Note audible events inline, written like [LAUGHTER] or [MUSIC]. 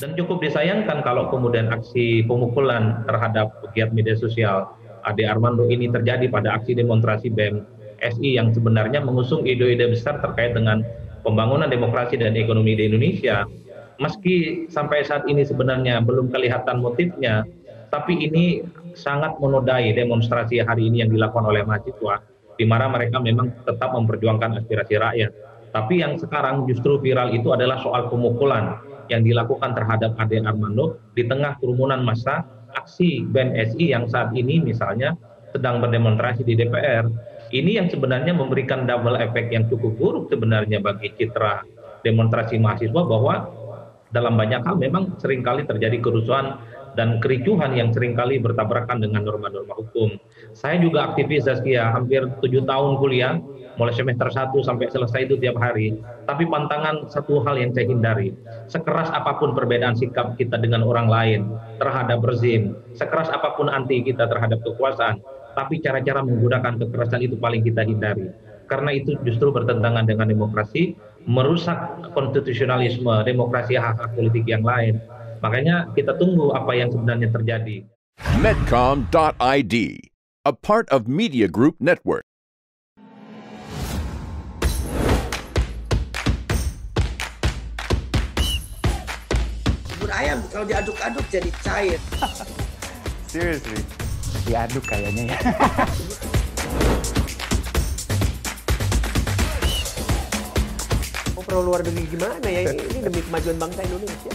Dan cukup disayangkan kalau kemudian aksi pemukulan terhadap pegiat media sosial Ade Armando ini terjadi pada aksi demonstrasi BEM SI yang sebenarnya mengusung ide-ide besar terkait dengan pembangunan demokrasi dan ekonomi di Indonesia. Meski sampai saat ini sebenarnya belum kelihatan motifnya, tapi ini sangat menodai demonstrasi hari ini yang dilakukan oleh mahasiswa, di mana mereka memang tetap memperjuangkan aspirasi rakyat. Tapi yang sekarang justru viral itu adalah soal pemukulan yang dilakukan terhadap Ade Armando di tengah kerumunan massa aksi BNSI yang saat ini misalnya sedang berdemonstrasi di DPR. Ini yang sebenarnya memberikan double efek yang cukup buruk sebenarnya bagi citra demonstrasi mahasiswa bahwa dalam banyak hal memang sering kali terjadi kerusuhan dan kericuhan yang sering kali bertabrakan dengan norma-norma hukum. Saya juga aktivis Zaskia, hampir tujuh tahun kuliah, mulai semester 1 sampai selesai itu tiap hari. Tapi pantangan satu hal yang saya hindari, sekeras apa pun perbedaan sikap kita dengan orang lain terhadap rezim, sekeras apa pun anti kita terhadap kekuasaan, tapi cara-cara menggunakan kekerasan itu paling kita hindari. Karena itu justru bertentangan dengan demokrasi, merusak konstitusionalisme, demokrasi hak-hak politik yang lain. Makanya kita tunggu apa yang sebenarnya terjadi. Medcom.id, a part of Media Group Network. bubur ayam kalau diaduk-aduk jadi cair. [LAUGHS] Seriously, diaduk kayaknya ya. Perlu luar negeri gimana ya? Ini, ini demi kemajuan bangsa Indonesia.